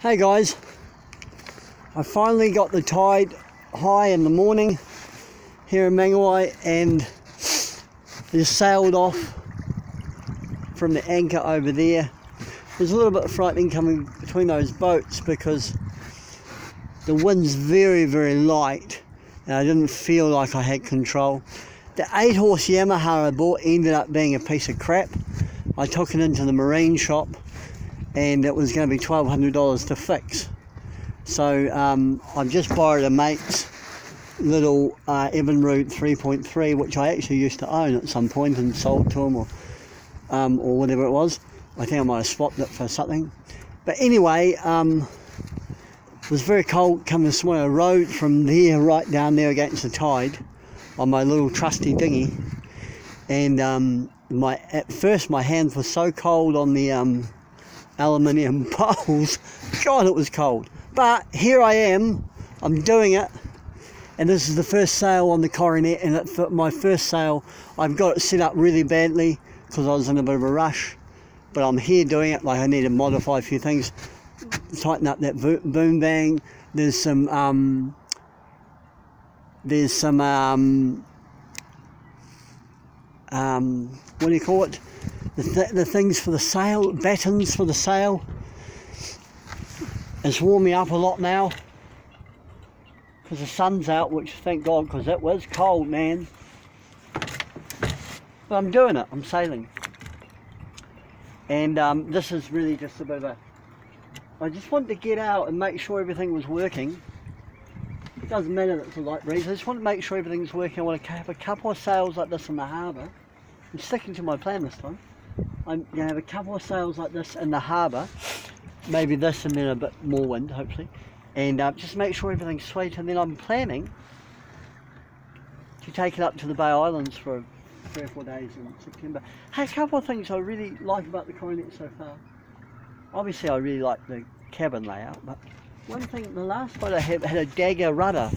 Hey guys, I finally got the tide high in the morning here in Mangawhai and just sailed off from the anchor over there. It was a little bit frightening coming between those boats because the wind's very, very light and I didn't feel like I had control. The 8 horse Yamaha I bought ended up being a piece of crap. I took it into the marine shop and it was going to be $1,200 to fix. So um, I've just borrowed a mate's little uh, Evinrude 3.3, which I actually used to own at some point and sold to him or, um, or whatever it was. I think I might have swapped it for something. But anyway, um, it was very cold coming this morning. I rode from there right down there against the tide on my little trusty dinghy. And um, my at first my hands were so cold on the um, aluminium poles. God, it was cold. But here I am. I'm doing it. And this is the first sail on the Coronet. And at my first sail, I've got it set up really badly because I was in a bit of a rush. But I'm here doing it. Like I need to modify a few things. Tighten up that boom vang. There's some um, there's some um, um, what do you call it? The, th the things for the sail, battens for the sail. It's warming up a lot now because the sun's out, which thank God, because it was cold, man. But I'm doing it. I'm sailing, and um, this is really just a bit of a. I just wanted to get out and make sure everything was working. It doesn't matter that it's a light breeze. I just want to make sure everything's working. I want to have a couple of sails like this in the harbour. I'm sticking to my plan this time. I'm going to have a couple of sails like this in the harbour. Maybe this and then a bit more wind, hopefully. And uh, just make sure everything's sweet. And then I'm planning to take it up to the Bay Islands for three or four days in September. Hey, a couple of things I really like about the Coronet so far. Obviously, I really like the cabin layout, but one thing, the last boat I had had a dagger rudder,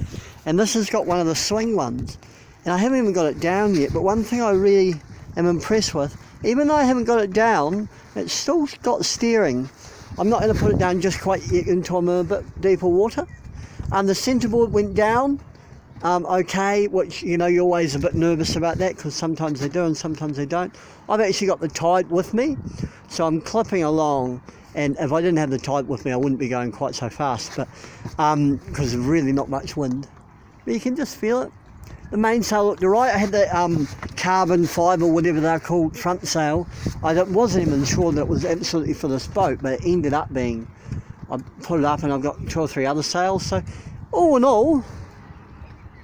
and this has got one of the swing ones. And I haven't even got it down yet, but one thing I really am impressed with, even though I haven't got it down, it's still got steering. I'm not going to put it down just quite yet I'm a bit deeper water. And the centreboard went down, um, okay, which you know you're always a bit nervous about that because sometimes they do and sometimes they don't. I've actually got the tide with me, so I'm clipping along and if I didn't have the tide with me I wouldn't be going quite so fast but because um, really not much wind but you can just feel it the mainsail looked alright I had the um, carbon fibre whatever they're called front sail I wasn't even sure that it was absolutely for this boat but it ended up being I put it up and I've got two or three other sails so all in all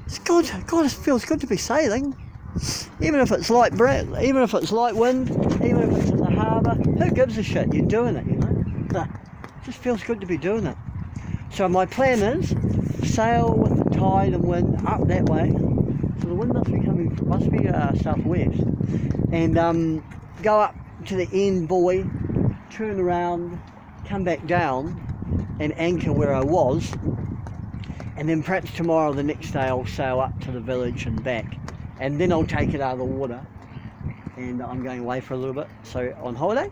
it's good God it feels good to be sailing. Even if it's light breath, even if it's light wind even if it's in the harbour who gives a shit? You're doing it you know? It just feels good to be doing it. So my plan is sail with the tide and wind up that way. So the wind must be coming, must be uh, southwest, and um, go up to the end buoy, turn around, come back down, and anchor where I was. And then perhaps tomorrow, the next day, I'll sail up to the village and back, and then I'll take it out of the water. And I'm going away for a little bit, so on holiday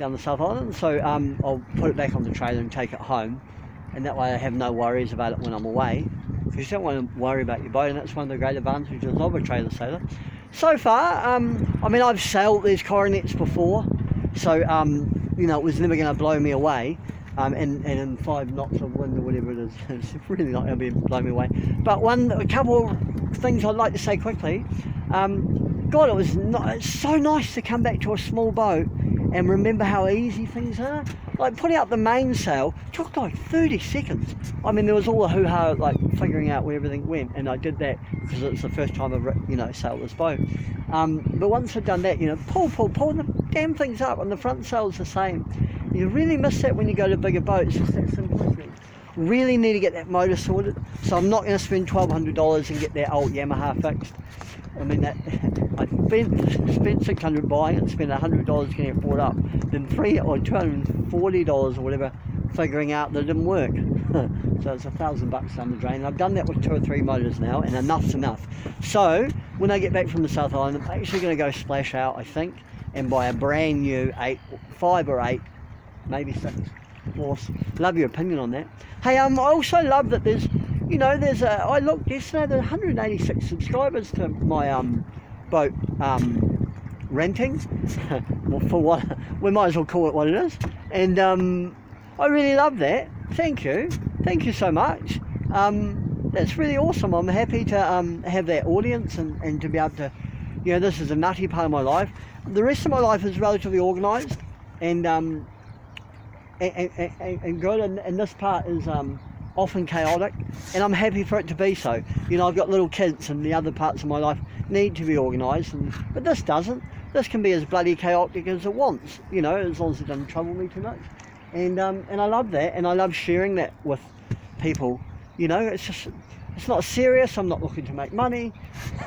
down the South Island. So um, I'll put it back on the trailer and take it home. And that way I have no worries about it when I'm away. Because you don't want to worry about your boat and that's one of the great advantages of a trailer sailor. So far, um, I mean I've sailed these coronets before. So, um, you know, it was never going to blow me away. Um, and, and in five knots of wind or whatever it is, it's really not going to blow me away. But one, a couple of things I'd like to say quickly. Um, God, it was not, it's so nice to come back to a small boat and remember how easy things are. Like putting out the mainsail took like 30 seconds. I mean, there was all the hoo-ha like figuring out where everything went, and I did that because it was the first time I've you know sailed this boat. Um, but once I've done that, you know, pull, pull, pull the damn things up, and the front sail's the same. You really miss that when you go to bigger boats. Just that simplicity. Really need to get that motor sorted. So I'm not going to spend $1,200 and get that old Yamaha fixed. I mean, that I spent, spent 600 buying it, spent $100 getting it brought up, then three or $240 or whatever figuring out that it didn't work. so it's a thousand bucks down the drain. I've done that with two or three motors now, and enough's enough. So when I get back from the South Island, I'm actually going to go splash out, I think, and buy a brand new eight, five or eight, maybe six Awesome. Love your opinion on that. Hey, um, I also love that there's, you know, there's a. I looked yesterday. There's 186 subscribers to my um boat um renting. for what we might as well call it what it is. And um, I really love that. Thank you. Thank you so much. Um, that's really awesome. I'm happy to um, have that audience and, and to be able to, you know, this is a nutty part of my life. The rest of my life is relatively organised and, um, and, and, and, good, and, and, this part is um, often chaotic, and I'm happy for it to be so. You know, I've got little kids, and the other parts of my life need to be organised, but this doesn't. This can be as bloody chaotic as it wants, you know, as long as it doesn't trouble me too much. And um, and I love that, and I love sharing that with people. You know, it's just it's not serious. I'm not looking to make money,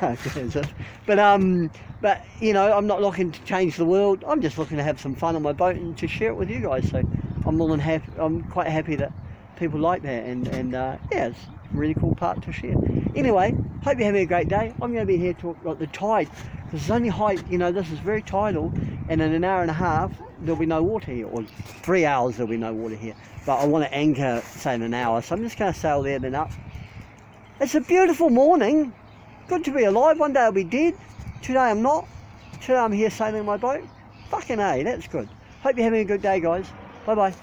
but um, but you know, I'm not looking to change the world. I'm just looking to have some fun on my boat and to share it with you guys. So I'm more than happy. I'm quite happy that people like that, and and uh, yeah, it's a really cool part to share. Anyway, hope you're having a great day. I'm going to be here to about the tide because it's only high. You know, this is very tidal, and in an hour and a half there'll be no water here, or three hours there'll be no water here. But I want to anchor say in an hour, so I'm just going to sail there then up. It's a beautiful morning. Good to be alive. One day I'll be dead. Today I'm not. Today I'm here sailing my boat. Fucking A, that's good. Hope you're having a good day, guys. Bye bye.